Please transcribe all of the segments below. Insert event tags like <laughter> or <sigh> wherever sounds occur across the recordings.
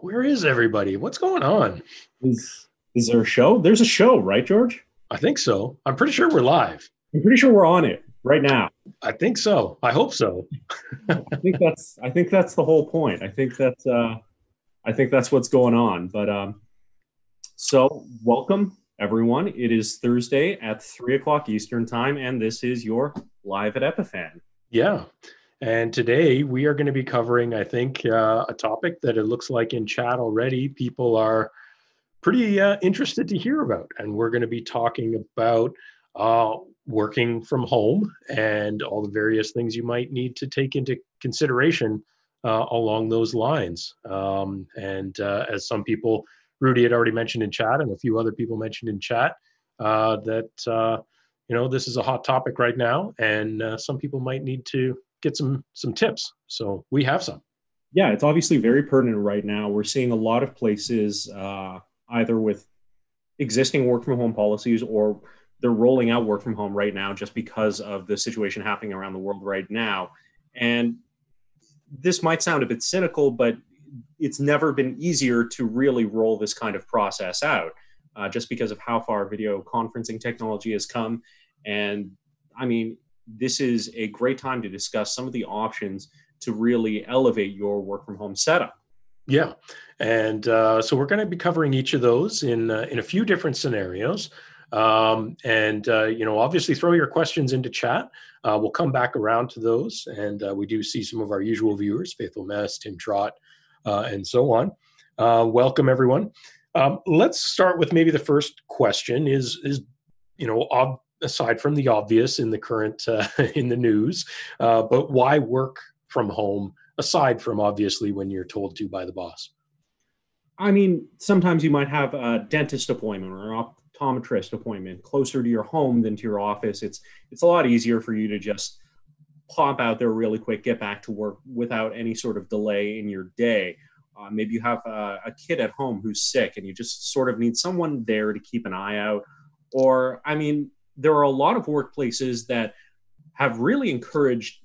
Where is everybody? What's going on? Is is there a show? There's a show, right, George? I think so. I'm pretty sure we're live. I'm pretty sure we're on it right now. I think so. I hope so. I think that's I think that's the whole point. I think that's uh I think that's what's going on. But um so welcome everyone. It is Thursday at three o'clock Eastern time, and this is your live at Epiphan. Yeah. And today we are going to be covering, I think, uh, a topic that it looks like in chat already people are pretty uh, interested to hear about. And we're going to be talking about uh, working from home and all the various things you might need to take into consideration uh, along those lines. Um, and uh, as some people, Rudy had already mentioned in chat, and a few other people mentioned in chat, uh, that you know this is a hot topic right now, and some people might need to get some some tips. So we have some. Yeah, it's obviously very pertinent right now. We're seeing a lot of places uh, either with existing work from home policies or they're rolling out work from home right now just because of the situation happening around the world right now. And this might sound a bit cynical, but it's never been easier to really roll this kind of process out uh, just because of how far video conferencing technology has come. And I mean, this is a great time to discuss some of the options to really elevate your work from home setup. Yeah, and uh, so we're going to be covering each of those in uh, in a few different scenarios. Um, and uh, you know, obviously, throw your questions into chat. Uh, we'll come back around to those, and uh, we do see some of our usual viewers: Faithful Mess, Tim Trot, uh, and so on. welcome, everyone. Um, let's start with maybe the first question: is is you know ob- aside from the obvious in the current uh, <laughs> in the news uh, but why work from home aside from obviously when you're told to by the boss? I mean sometimes you might have a dentist appointment or an optometrist appointment closer to your home than to your office. It's it's a lot easier for you to just pop out there really quick get back to work without any sort of delay in your day. Uh, maybe you have a, a kid at home who's sick and you just sort of need someone there to keep an eye out. Or i mean there are a lot of workplaces that have really encouraged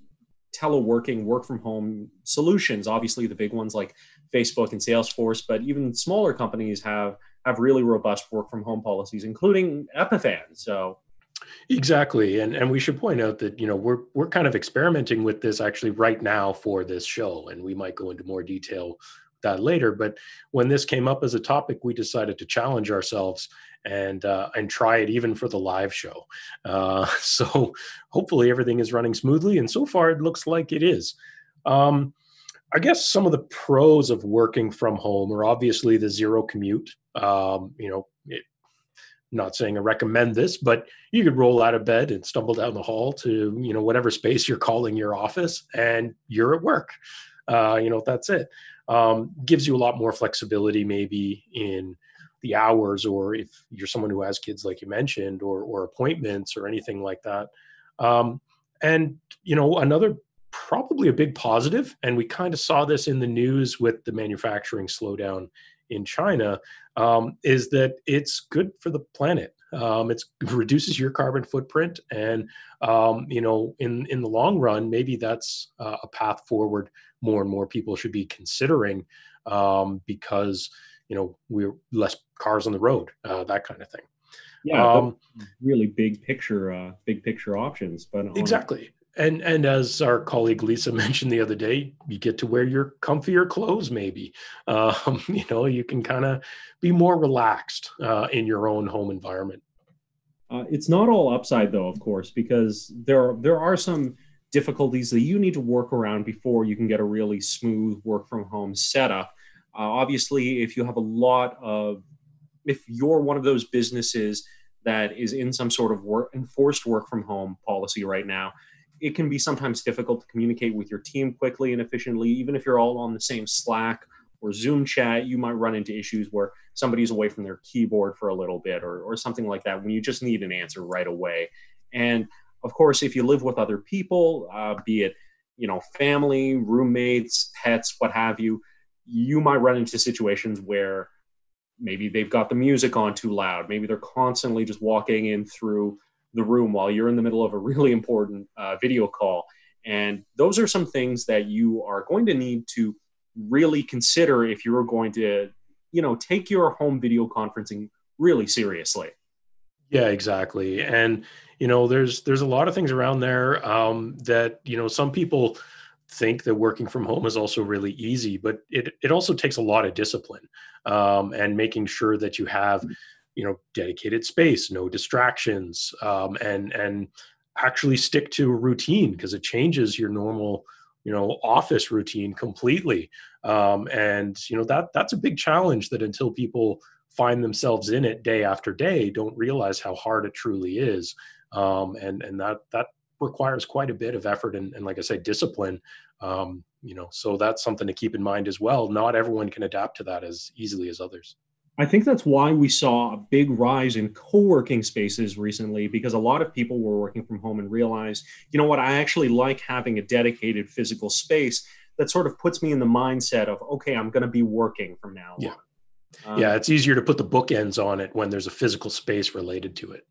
teleworking, work from home solutions. Obviously, the big ones like Facebook and Salesforce, but even smaller companies have have really robust work from home policies, including Epiphan. So. Exactly, and and we should point out that you know we're we're kind of experimenting with this actually right now for this show, and we might go into more detail that later. But when this came up as a topic, we decided to challenge ourselves and uh, and try it even for the live show. Uh, <laughs> so hopefully everything is running smoothly, and so far it looks like it is. Um, I guess some of the pros of working from home are obviously the zero commute. Um, you know, it, not saying I recommend this, but you could roll out of bed and stumble down the hall to you know whatever space you're calling your office, and you're at work. Uh, you know, that's it. Um, gives you a lot more flexibility, maybe in the hours or if you're someone who has kids like you mentioned or or appointments or anything like that. Um, and you know another probably a big positive and we kind of saw this in the news with the manufacturing slowdown in china um, is that it's good for the planet. Um, it reduces your carbon footprint and um, you know in in the long run maybe that's uh, a path forward more and more people should be considering um, because you know we're less cars on the road uh, that kind of thing. Yeah um, really big picture uh, big picture options but exactly. And and as our colleague lisa <laughs> mentioned the other day you get to wear your comfier clothes maybe. <laughs> Um, you know you can kind of be more relaxed uh, in your own home environment. Uh, it's not all upside though of course because there are, there are some difficulties that you need to work around before you can get a really smooth work from home setup uh, obviously, if you have a lot of, if you're one of those businesses that is in some sort of work, enforced work from home policy right now, it can be sometimes difficult to communicate with your team quickly and efficiently. Even if you're all on the same Slack or Zoom chat, you might run into issues where somebody's away from their keyboard for a little bit or, or something like that when you just need an answer right away. And of course, if you live with other people, uh, be it you know family, roommates, pets, what have you, you might run into situations where maybe they've got the music on too loud. Maybe they're constantly just walking in through the room while you're in the middle of a <laughs> really important uh, video call. And those are some things that you are going to need to really consider if you're going to, you know, take your home video conferencing really seriously. Yeah, exactly. And you know, there's there's a lot of things around there um, that you know some people think that working from home is also really easy, but it it also takes a lot of discipline um, and making sure that you have you know dedicated space, no distractions, um, and and actually stick to a routine because it changes your normal you know office routine completely. Um, and you know that that's a big challenge that until people find themselves in it day after day don't realize how hard it truly is. Um, and and that that requires quite a bit of effort and, and like i say discipline um, you know so that's something to keep in mind as well not everyone can adapt to that as easily as others I think that's why we saw a big rise in co working spaces recently because a lot of people were working from home and realized, you know what, I actually like having a dedicated physical space that sort of puts me in the mindset of, okay, I'm going to be working from now yeah. on. Um, yeah, it's easier to put the bookends on it when there's a physical space related to it.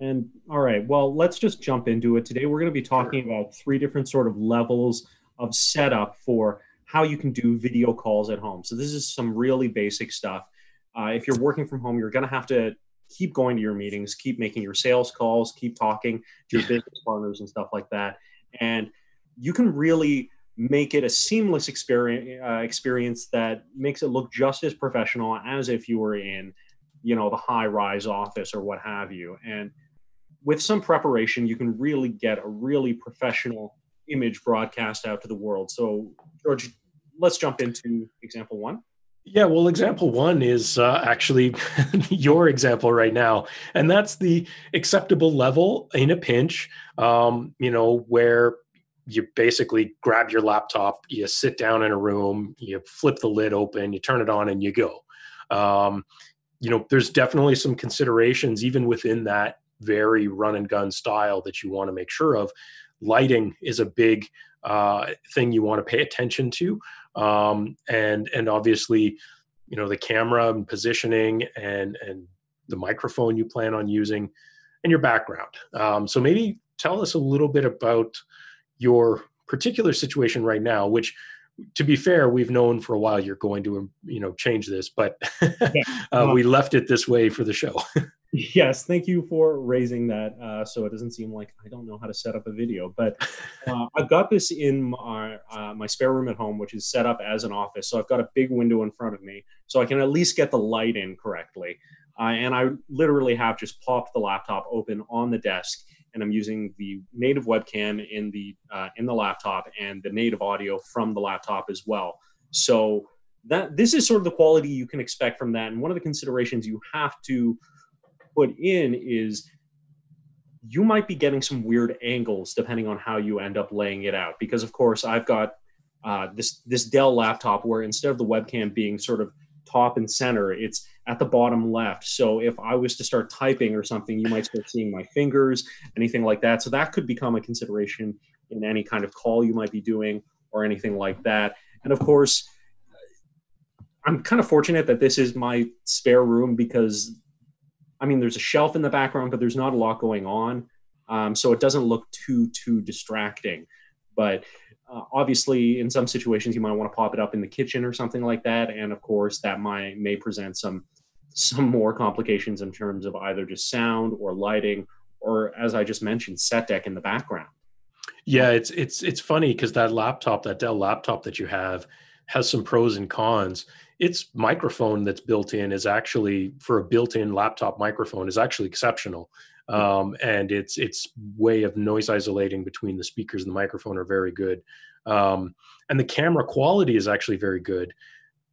And all right, well, let's just jump into it. Today, we're going to be talking about three different sort of levels of setup for how you can do video calls at home. So, this is some really basic stuff. Uh, if you're working from home, you're going to have to keep going to your meetings, keep making your sales calls, keep talking to your business partners and stuff like that. And you can really make it a seamless experience, uh, experience that makes it look just as professional as if you were in, you know, the high rise office or what have you. And with some preparation, you can really get a really professional image broadcast out to the world. So, George, let's jump into example one. Yeah, well, example one is uh, actually <laughs> your example right now, and that's the acceptable level in a pinch. Um, you know, where you basically grab your laptop, you sit down in a room, you flip the lid open, you turn it on, and you go. Um, you know, there's definitely some considerations even within that very run and gun style that you want to make sure of. Lighting is a big uh, thing you want to pay attention to um, and and obviously you know the camera and positioning and and the microphone you plan on using and your background um, so maybe tell us a little bit about your particular situation right now which to be fair we've known for a while you're going to you know change this but <laughs> yeah. uh, we left it this way for the show <laughs> Yes, thank you for raising that. Uh, so it doesn't seem like I don't know how to set up a video, but <laughs> uh, I've got this in my uh, my spare room at home, which is set up as an office. So I've got a big window in front of me, so I can at least get the light in correctly. Uh, and I literally have just popped the laptop open on the desk, and I'm using the native webcam in the uh, in the laptop and the native audio from the laptop as well. So that this is sort of the quality you can expect from that. And one of the considerations you have to put in is you might be getting some weird angles depending on how you end up laying it out. Because of course, I've got uh, this this Dell laptop where instead of the webcam being sort of top and center, it's at the bottom left. So if I was to start typing or something, you might start seeing my fingers, anything like that. So that could become a consideration in any kind of call you might be doing or anything like that. And of course, I'm kind of fortunate that this is my spare room because I mean, there's a shelf in the background, but there's not a lot going on. Um, so it doesn't look too, too distracting. But uh, obviously, in some situations, you might want to pop it up in the kitchen or something like that. And of course, that might may present some some more complications in terms of either just sound or lighting, or as I just mentioned, set deck in the background. Yeah, it's it's it's funny because that laptop, that Dell laptop that you have, has some pros and cons its microphone that's built in is actually for a built-in laptop microphone is actually exceptional. Hmm. um, and its its way of noise isolating between the speakers and the microphone are very good. Um, and the camera quality is actually very good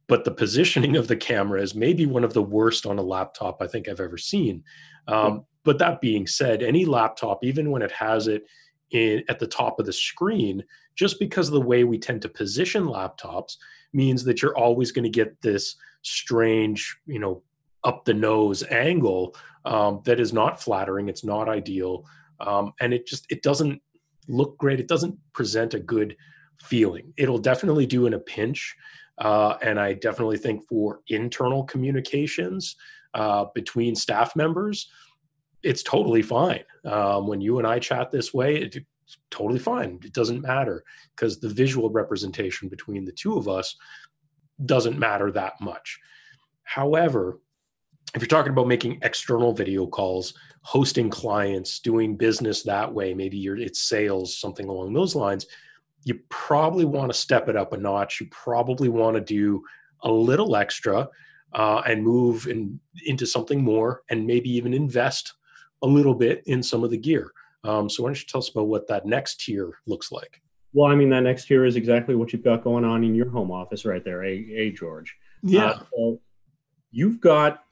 but the positioning of the camera is maybe one of the worst on a laptop i think i've ever seen. Um, but that being said any laptop even when it has it in, at the top of the screen just because of the way we tend to position laptops means that you're always going to get this strange, you know, up the nose angle um, that is not flattering. It's not ideal, um, and it just it doesn't look great. It doesn't present a good feeling. It'll definitely do in a pinch, uh, and I definitely think for internal communications uh, between staff members, it's totally fine. Um, when you and I chat this way, it's totally fine. It doesn't matter because the visual representation between the two of us doesn't matter that much. However, if you're talking about making external video calls, hosting clients, doing business that way, maybe you're, it's sales, something along those lines, you probably want to step it up a notch. You probably want to do a little extra uh, and move in, into something more and maybe even invest a little bit in some of the gear. Um, so why don't you tell us about what that next tier looks like? Well, I mean, that next tier is exactly what you've got going on in your home office right there, a, a George. Yeah. Uh, so you've got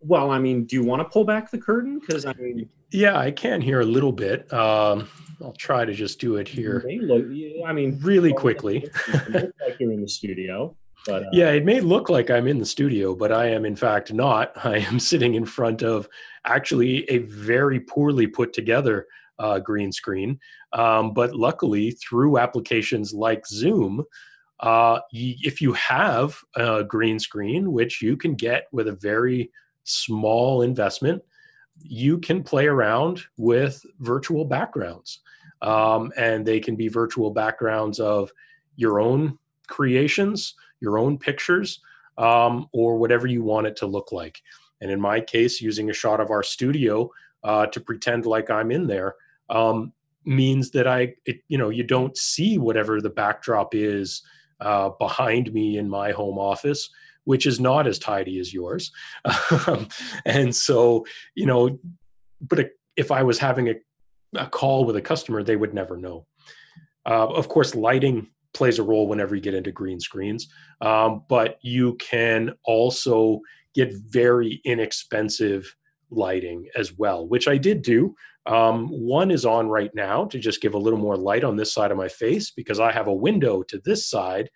well, I mean, do you want to pull back the curtain? Because I mean, yeah, I can hear a little bit. Um, I'll try to just do it here. Look, I mean, really quickly. <laughs> like you're in the studio. But, uh, yeah, it may look like I'm in the studio, but I am in fact not. <laughs> I am sitting in front of actually a very poorly put together uh, green screen. Um, but luckily, through applications like Zoom, uh, if you have a green screen, which you can get with a very small investment, you can play around with virtual backgrounds. Um, and they can be virtual backgrounds of your own creations, your own pictures, um, or whatever you want it to look like. And in my case, using a shot of our studio uh, to pretend like I'm in there um, means that I, it, you know, you don't see whatever the backdrop is uh, behind me in my home office which is not as tidy as yours. Um, <laughs> and so, you know, but if I was having a, a, call with a customer, they would never know. Uh, of course, lighting plays a role whenever you get into green screens, um, but you can also get very inexpensive lighting as well, which I did do. Um, one is on right now to just give a little more light on this side of my face because I have a window to this side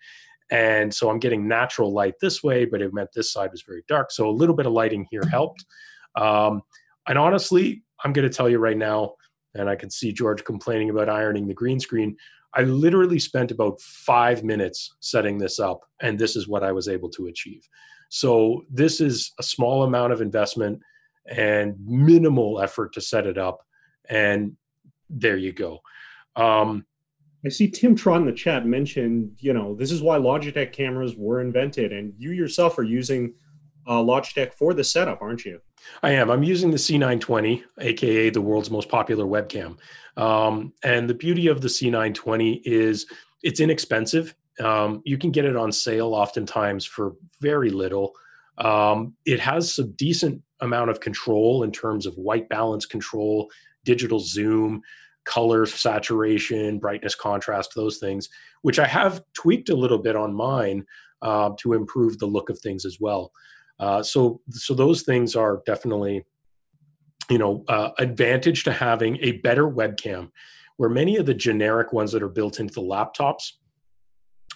and so I'm getting natural light this way, but it meant this side was very dark. So a little bit of lighting here helped. Um, and honestly, I'm going to tell you right now, and I can see George complaining about ironing the green screen. I literally spent about five minutes setting this up, and this is what I was able to achieve. So this is a small amount of investment and minimal effort to set it up, and there you go. Um, I see Tim Trot in the chat mentioned, you know, this is why Logitech cameras were invented, and you yourself are using uh, Logitech for the setup, aren't you? I am. I'm using the C920, aka the world's most popular webcam. Um, and the beauty of the C920 is it's inexpensive. Um, you can get it on sale oftentimes for very little. Um, it has some decent amount of control in terms of white balance control, digital zoom color saturation, brightness, contrast, those things, which I have tweaked a little bit on mine uh, to improve the look of things as well. Uh, so, so those things are definitely, you know, uh, advantage to having a better webcam. Where many of the generic ones that are built into the laptops,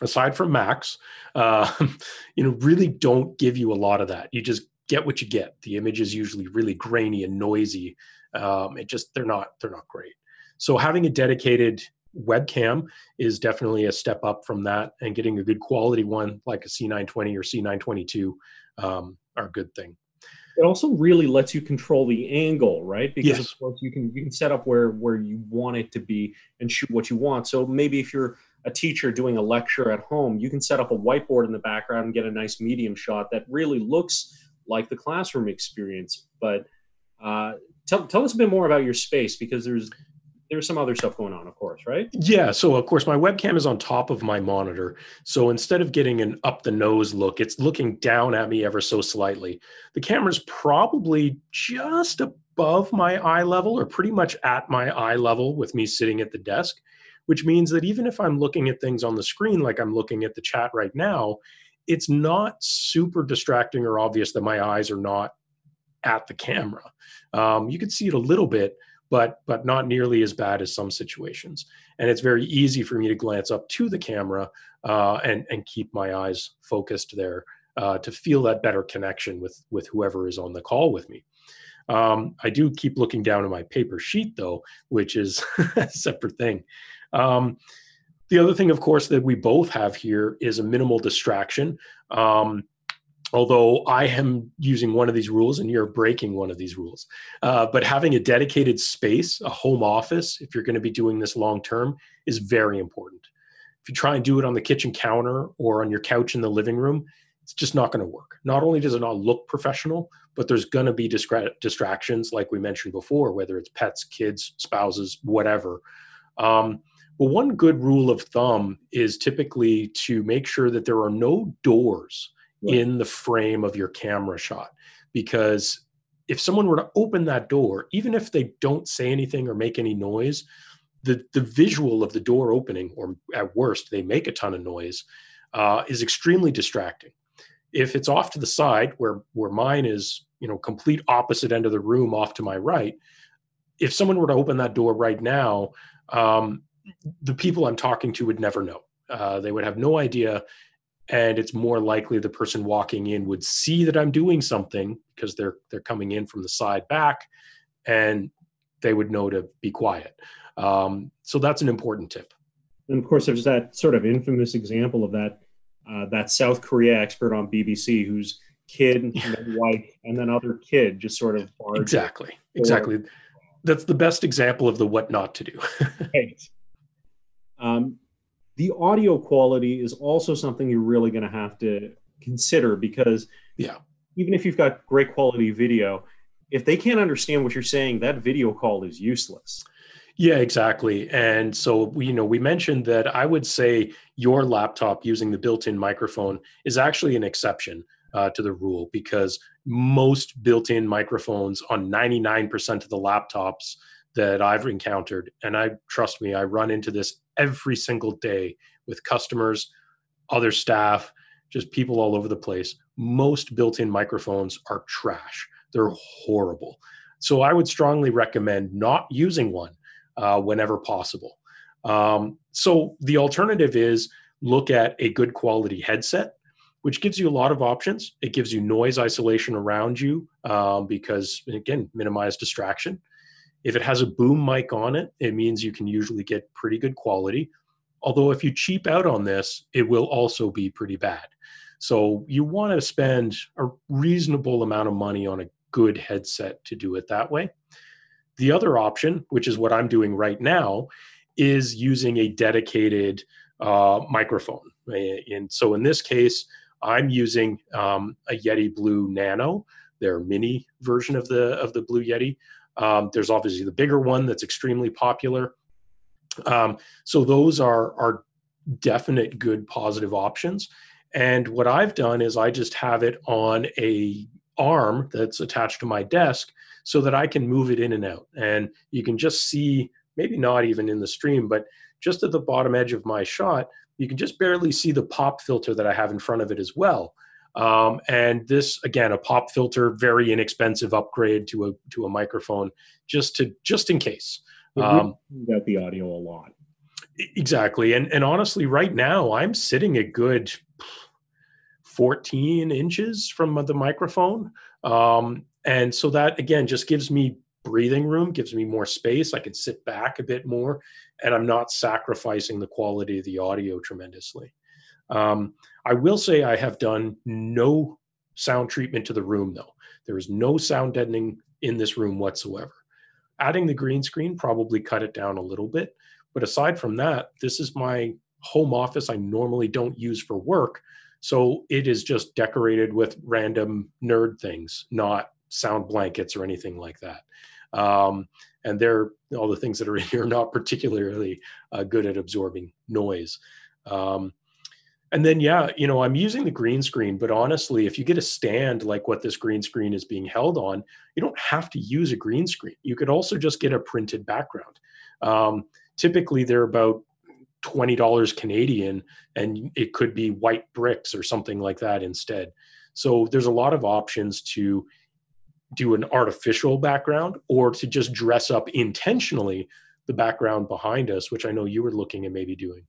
aside from Macs, uh, <laughs> you know, really don't give you a lot of that. You just get what you get. The image is usually really grainy and noisy. Um, it just they're not they're not great. So having a dedicated webcam is definitely a step up from that, and getting a good quality one like a C920 or C922 um, are a good thing. It also really lets you control the angle, right? Because yes. of course you can you can set up where where you want it to be and shoot what you want. So maybe if you're a teacher doing a lecture at home, you can set up a whiteboard in the background and get a nice medium shot that really looks like the classroom experience. But uh, tell tell us a bit more about your space because there's there's some other stuff going on, of course, right? Yeah. So, of course, my webcam is on top of my monitor. So instead of getting an up the nose look, it's looking down at me ever so slightly. The camera's probably just above my eye level or pretty much at my eye level with me sitting at the desk, which means that even if I'm looking at things on the screen, like I'm looking at the chat right now, it's not super distracting or obvious that my eyes are not at the camera. Um, you can see it a little bit but but not nearly as bad as some situations. And it's very easy for me to glance up to the camera uh, and and keep my eyes focused there uh, to feel that better connection with with whoever is on the call with me. Um, I do keep looking down at my paper sheet though, which is <laughs> a separate thing. Um, the other thing, of course, that we both have here is a minimal distraction. Um, although I am using one of these rules and you're breaking one of these rules. Uh, but having a dedicated space, a home office, if you're going to be doing this long term, is very important. If you try and do it on the kitchen counter or on your couch in the living room, it's just not going to work. Not only does it not look professional, but there's going to be distra- distractions, like we mentioned before, whether it's pets, kids, spouses, whatever. Um, but one good rule of thumb is typically to make sure that there are no doors right. in the frame of your camera shot. Because if someone were to open that door even if they don't say anything or make any noise the the visual of the door opening or at worst they make a ton of noise uh, is extremely distracting. If it's off to the side where where mine is you know complete opposite end of the room off to my right if someone were to open that door right now um, the people i'm talking to would never know. Uh, they would have no idea and it's more likely the person walking in would see that I'm doing something because they're they're coming in from the side back, and they would know to be quiet. Um, so that's an important tip. And of course, there's that sort of infamous example of that uh, that South Korea expert on BBC whose kid and then wife and then other kid just sort of exactly exactly. That's the best example of the what not to do. <laughs> right. Um, the audio quality is also something you're really going to have to consider because yeah. even if you've got great quality video if they can't understand what you're saying that video call is useless. Yeah exactly. And so we you know we mentioned that i would say your laptop using the built-in microphone is actually an exception uh, to the rule because most built-in microphones on 99% of the laptops that I've encountered, and I trust me, I run into this every single day with customers, other staff, just people all over the place. Most built in microphones are trash, they're horrible. So I would strongly recommend not using one uh, whenever possible. Um, so the alternative is look at a good quality headset which gives you a lot of options. It gives you noise isolation around you um, because, again, minimize distraction. If it has a boom mic on it, it means you can usually get pretty good quality. Although, if you cheap out on this, it will also be pretty bad. So, you want to spend a reasonable amount of money on a good headset to do it that way. The other option, which is what I'm doing right now, is using a dedicated uh, microphone. And so, in this case, I'm using um, a Yeti Blue Nano, their mini version of the of the Blue Yeti. Um, there's obviously the bigger one that's extremely popular. Um, so those are are definite good positive options. And what I've done is I just have it on a arm that's attached to my desk so that I can move it in and out. And you can just see, maybe not even in the stream, but just at the bottom edge of my shot, you can just barely see the pop filter that I have in front of it as well. Um, and this again, a pop filter, very inexpensive upgrade to a to a microphone, just to just in case. Um, got the audio a lot. Exactly, and and honestly, right now I'm sitting a good 14 inches from the microphone, um, and so that again just gives me breathing room, gives me more space. I can sit back a bit more, and I'm not sacrificing the quality of the audio tremendously. Um, I will say I have done no sound treatment to the room, though. There is no sound deadening in this room whatsoever. Adding the green screen probably cut it down a little bit. But aside from that, this is my home office I normally don't use for work. So it is just decorated with random nerd things, not sound blankets or anything like that. Um, and they're all the things that are in here are not particularly uh, good at absorbing noise. Um, and then, yeah, you know, I'm using the green screen, but honestly, if you get a stand like what this green screen is being held on, you don't have to use a green screen. You could also just get a printed background. Um, typically, they're about $20 Canadian, and it could be white bricks or something like that instead. So there's a lot of options to do an artificial background or to just dress up intentionally the background behind us, which I know you were looking at maybe doing.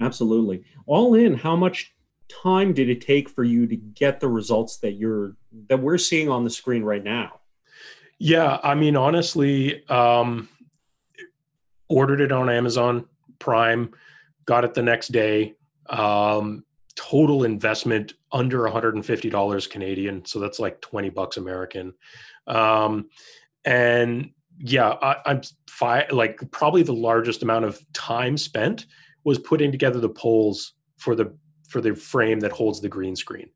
Absolutely. All in, how much time did it take for you to get the results that you're that we're seeing on the screen right now? Yeah, I mean, honestly, um, ordered it on Amazon Prime, got it the next day. Um, total investment under $150 Canadian. So that's like 20 bucks American. Um, and yeah, I, am fi- like probably the largest amount of time spent was putting together the poles for the for the frame that holds the green screen.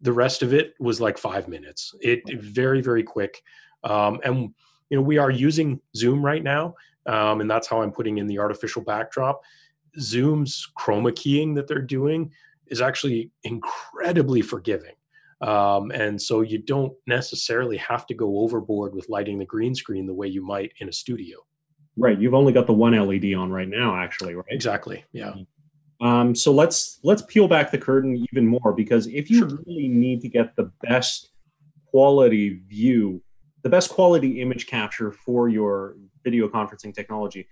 The rest of it was like five minutes. It, it very very quick, um, and you know we are using Zoom right now, um, and that's how I'm putting in the artificial backdrop. Zoom's chroma keying that they're doing is actually incredibly forgiving. Um, and so you don't necessarily have to go overboard with lighting the green screen the way you might in a studio. Right. You've only got the one LED on right now, actually, right? Exactly. Yeah. Um, so let's let's peel back the curtain even more because if you sure. really need to get the best quality view, the best quality image capture for your video conferencing technology,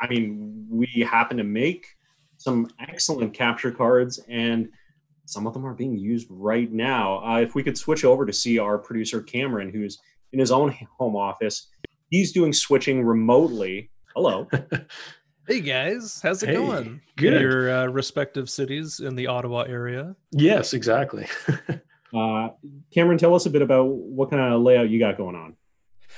I mean, we happen to make some excellent capture cards and some of them are being used right now. Uh, if we could switch over to see our producer Cameron, who's in his own <laughs> home office, he's doing switching remotely. Hello. <laughs> hey guys, how's it hey, going? Good. In your uh, respective cities in the Ottawa area. Yes, exactly. <laughs> uh, Cameron, tell us a bit about what kind of layout you got going on.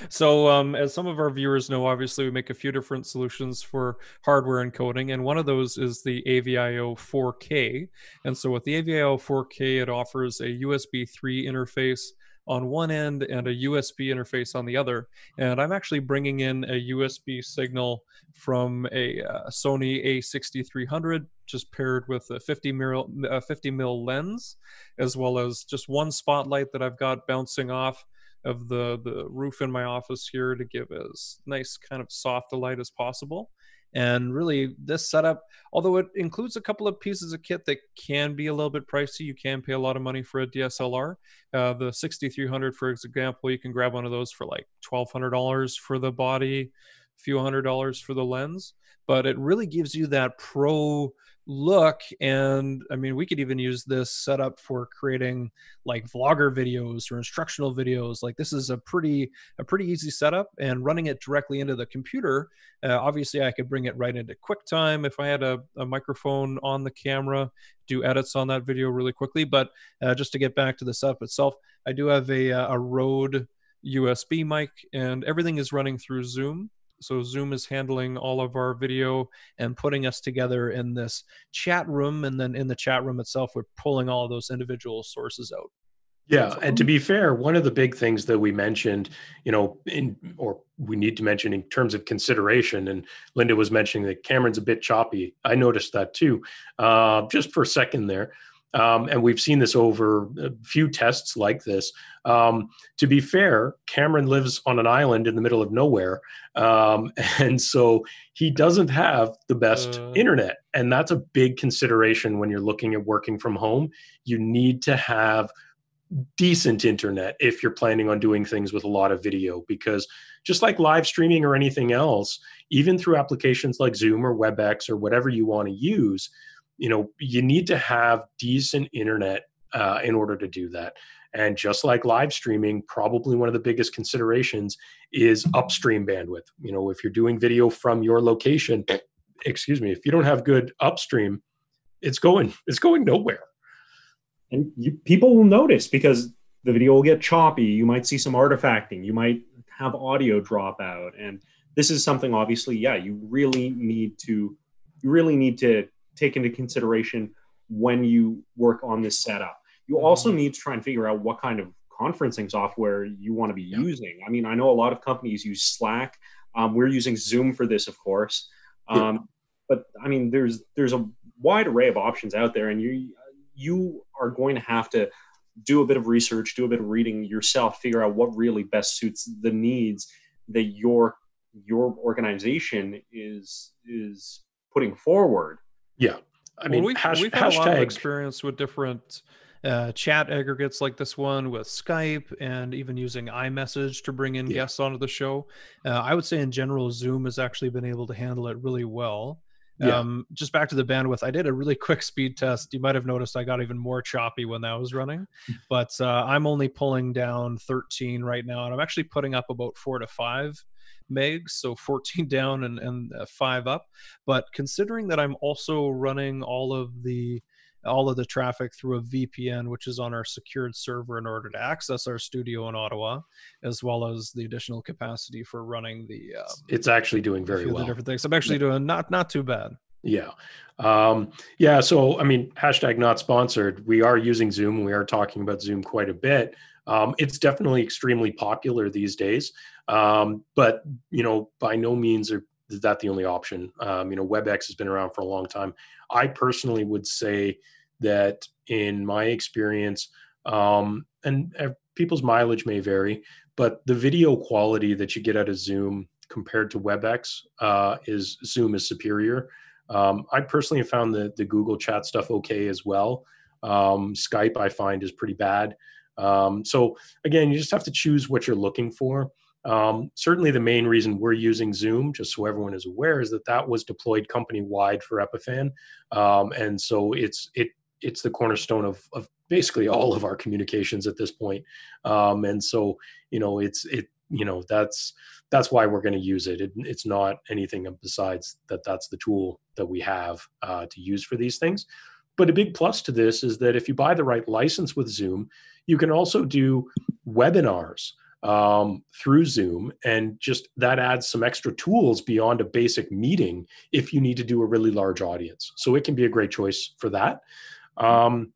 So, um, as some of our viewers know, obviously we make a few different solutions for hardware encoding, and one of those is the AV.io 4K. And so, with the AV.io 4K, it offers a USB 3 interface on one end and a USB interface on the other. And I'm actually bringing in a USB signal from a uh, Sony A6300, just paired with a 50 mil, a 50 mil lens, as well as just one spotlight that I've got bouncing off of the the roof in my office here to give as nice kind of soft a light as possible. And really this setup although it includes a couple of pieces of kit that can be a little bit pricey you can pay a lot of money for a dslr uh, the 6300 for example you can grab one of those for like $1200 for the body a few hundred dollars for the lens but it really gives you that pro look and i mean we could even use this setup for creating like vlogger videos or instructional videos. Like this is a pretty a pretty easy setup and running it directly into the computer uh, obviously i could bring it right into quicktime if i had a, a, microphone on the camera do edits on that video really quickly. But uh, just to get back to the setup itself i do have a, uh, a Rode usb mic and everything is running through zoom so Zoom is handling all of our video and putting us together in this chat room. And then in the chat room itself, we're pulling all of those individual sources out. Yeah, and to be fair, one of the big things that we mentioned, you know, in or we need to mention in terms of consideration, and Linda was mentioning that Cameron's a bit choppy. I noticed that too, uh, just for a second there. Um, and we've seen this over a few tests like this. Um, to be fair, Cameron lives on an island in the middle of nowhere. Um, <laughs> and so he doesn't have the best uh. internet. And that's a big consideration when you're looking at working from home. You need to have decent internet if you're planning on doing things with a lot of video because just like live streaming or anything else even through applications like zoom or webex or whatever you want to use you know you need to have decent internet uh, in order to do that. And just like live streaming probably one of the biggest considerations is upstream bandwidth. You know if you're doing video from your location <clears throat> excuse me if you don't have good upstream it's going it's going nowhere. And you, people will notice because the video will get choppy. You might see some artifacting. You might have audio drop out. And this is something obviously yeah you really need to you really need to take into consideration when you work on this setup. You also mm-hmm. need to try and figure out what kind of conferencing software you want to be using. I mean, I know a lot of companies use Slack. Um, we're using Zoom for this, of course. Um, But I mean, there's there's a wide array of options out there, and you you are going to have to do a bit of research, do a bit of reading yourself, figure out what really best suits the needs that your your organization is is putting forward. Yeah. I mean, well, we've, hash, we've had hashtag... a lot of experience with different uh, chat aggregates like this one with Skype and even using iMessage to bring in yeah. guests onto the show. Uh, I would say in general, Zoom has actually been able to handle it really well. Yeah. Um, just back to the bandwidth, I did a really quick speed test. You might have noticed I got even more choppy when that was running, <laughs> but uh, I'm only pulling down 13 right now, and I'm actually putting up about four to five megs, so 14 <laughs> down and, and uh, 5 up. But considering that I'm also running all of the all of the traffic through a VPN, which is on our secured server in order to access our studio in Ottawa, as well as the additional capacity for running the. Um, it's actually doing very well. Different things. I'm actually doing not not too bad. Yeah. Um, yeah. So, I mean, hashtag not sponsored. We are using Zoom. We are talking about Zoom quite a bit. Um, it's definitely extremely popular these days. Um, but, you know, by no means are, is that the only option. Um, you know, WebEx has been around for a long time. I personally would say that in my experience, um, and uh, people's mileage may vary, but the video quality that you get out of Zoom compared to WebEx uh, is Zoom is superior. Um, I personally have found the the Google Chat stuff okay as well. Um, Skype I find is pretty bad. Um, so again, you just have to choose what you're looking for. Um, certainly, the main reason we're using Zoom, just so everyone is aware, is that that was deployed company wide for Epiphan, um, and so it's it it's the cornerstone of, of basically all of our communications at this point. Um, and so you know it's it you know that's that's why we're going to use it. it. It's not anything besides that. That's the tool that we have uh, to use for these things. But a big plus to this is that if you buy the right license with Zoom, you can also do webinars um, through Zoom, and just that adds some extra tools beyond a basic meeting if you need to do a really large audience. So it can be a great choice for that. Um,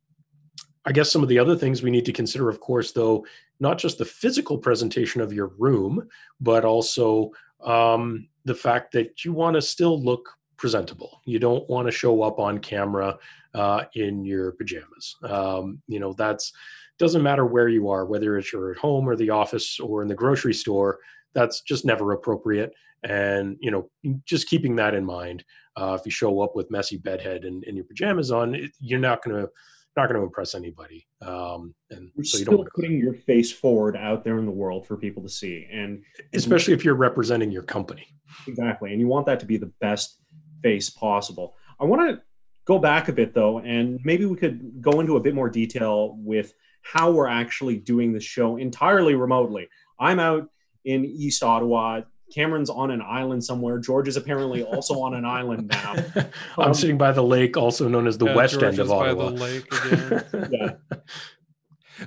I guess some of the other things we need to consider, of course, though, not just the physical presentation of your room, but also um, the fact that you want to still look presentable. You don't want to show up on camera uh, in your pajamas. Um, you know, that's doesn't matter where you are, whether it's you're at home or the office or in the grocery store. That's just never appropriate. And you know, just keeping that in mind. Uh, if you show up with messy bedhead and, and your pajamas on, it, you're not going to not going to impress anybody. Um, and You're so you still don't putting your face forward out there in the world for people to see, and especially if you're representing your company. Exactly, and you want that to be the best face possible. I want to go back a bit though, and maybe we could go into a bit more detail with how we're actually doing the show entirely remotely. I'm out in East Ottawa. Cameron's on an island somewhere. George is apparently also on an island now. <laughs> I'm um, sitting by the lake, also known as the yeah, west George end of Ottawa. <laughs> yeah.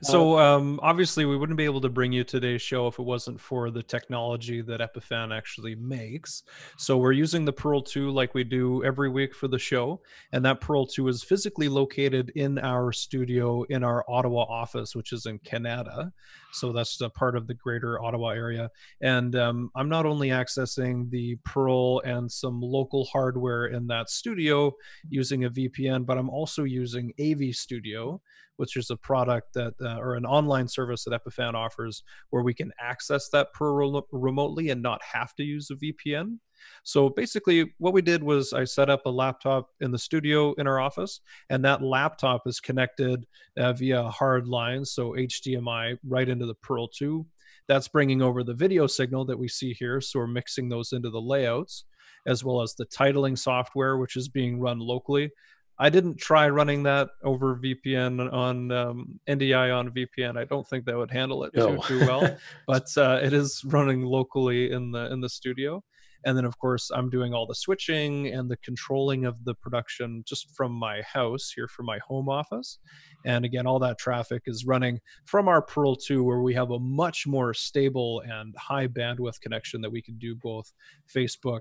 So um, obviously, we wouldn't be able to bring you today's show if it wasn't for the technology that Epiphan actually makes. So we're using the Pearl 2 like we do every week for the show, and that Pearl 2 is physically located in our studio in our Ottawa office, which is in Canada. So that's a part of the greater Ottawa area. And um, I'm not only accessing the Pearl and some local hardware in that studio using a VPN, but I'm also using AV Studio which is a product that uh, or an online service that Epiphan offers where we can access that per re- remotely and not have to use a VPN. So basically, what we did was I set up a laptop in the studio in our office, and that laptop is connected uh, via hard lines, so HDMI, right into the Pearl 2. That's bringing over the video signal that we see here. So we're mixing those into the layouts, as well as the titling software, which is being run locally. I didn't try running that over VPN on um, NDI on VPN. I don't think that would handle it no. too too well. <laughs> but uh, it is running locally in the in the studio, and then of course I'm doing all the switching and the controlling of the production just from my house here from my home office. And again, all that traffic is running from our Pearl 2, where we have a much more stable and high bandwidth connection that we can do both Facebook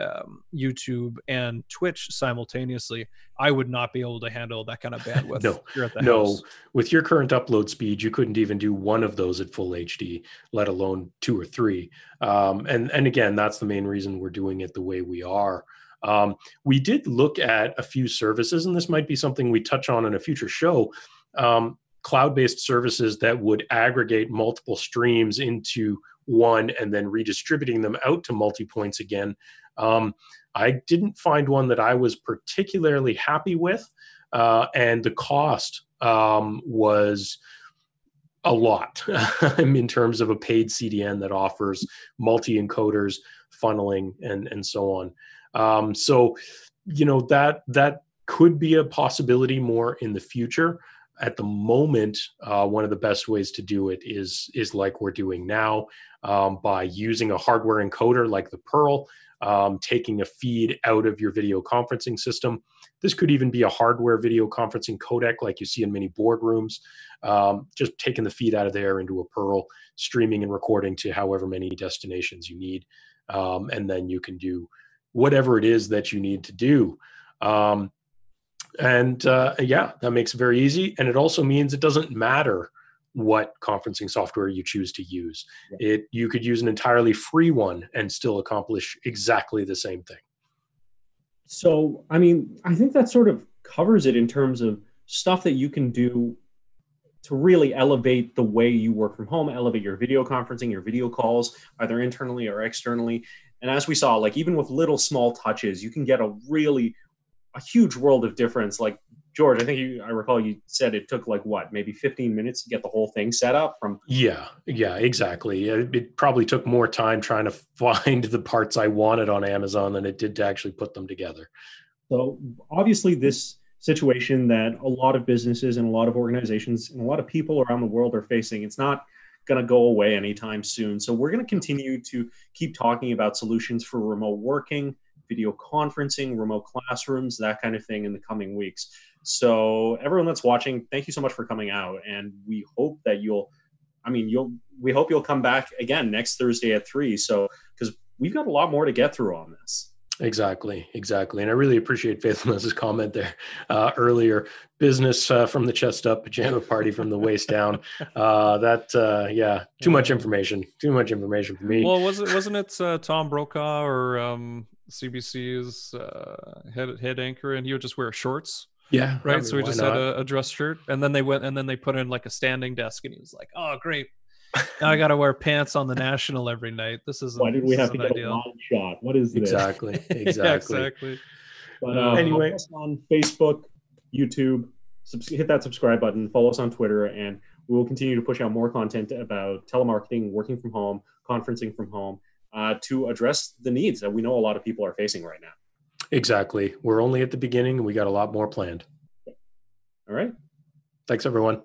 um, YouTube and Twitch simultaneously, I would not be able to handle that kind of <laughs> bandwidth. no, no. House. With your current upload speed, you couldn't even do one of those at full HD, let alone two or three. Um, and and again, that's the main reason we're doing it the way we are. Um, we did look at a few services, and this might be something we touch on in a future show. Um, cloud-based services that would aggregate multiple streams into one and then redistributing them out to multi points again um, I didn't find one that I was particularly happy with, uh, and the cost um, was a lot <laughs> in terms of a paid CDN that offers multi encoders, funneling, and and so on. Um, so, you know that that could be a possibility more in the future. At the moment, uh, one of the best ways to do it is is like we're doing now um, by using a hardware encoder like the Pearl um, taking a feed out of your video conferencing system. This could even be a hardware video conferencing codec like you see in many boardrooms. Um, just taking the feed out of there into a Pearl, streaming and recording to however many destinations you need. Um, and then you can do whatever it is that you need to do. Um, and uh, yeah, that makes it very easy. And it also means it doesn't matter what conferencing software you choose to use. Yeah. It you could use an entirely free one and still accomplish exactly the same thing. So, I mean, I think that sort of covers it in terms of stuff that you can do to really elevate the way you work from home, elevate your video conferencing, your video calls, either internally or externally. And as we saw, like even with little small touches, you can get a really a huge world of difference. Like George, I think you, I recall you said it took like what, maybe 15 minutes to get the whole thing set up from. Yeah, yeah, exactly. It, it, probably took more time trying to <laughs> find the parts I wanted on Amazon than it did to actually put them together. So obviously, this situation that a lot of businesses and a lot of organizations and a lot of people around the world are facing, it's not going to go away anytime soon. So we're going to continue to keep talking about solutions for remote working, video conferencing, remote classrooms, that kind of thing in the coming weeks. So everyone that's watching, thank you so much for coming out, and we hope that you'll. I mean, you'll. We hope you'll come back again next Thursday at three. So because we've got a lot more to get through on this. Exactly, exactly, and I really appreciate Faithfulness's comment there uh, earlier. Business uh, from the chest up, pajama party from the waist down. <laughs> Uh, that, uh, yeah, too much information. Too much information for me. Well, was it wasn't it uh, Tom Brokaw or um, CBC's uh, head head anchor, and he would just wear shorts? Yeah. Right. I mean, so we just not? had a, a, dress shirt and then they went and then they put in like a standing desk and he was like, oh, great. <laughs> Now I got to wear pants on the national every night. This is why did we have to get ideal. a long shot? What is this? Exactly. Exactly. <laughs> yeah, exactly. But uh, anyway, on Facebook, YouTube, sub- hit that subscribe button, follow us on Twitter, and we will continue to push out more content about telemarketing, working from home, conferencing from home, uh, to address the needs that we know a lot of people are facing right now. Exactly. We're only at the beginning and we got a lot more planned. All right. Thanks, everyone.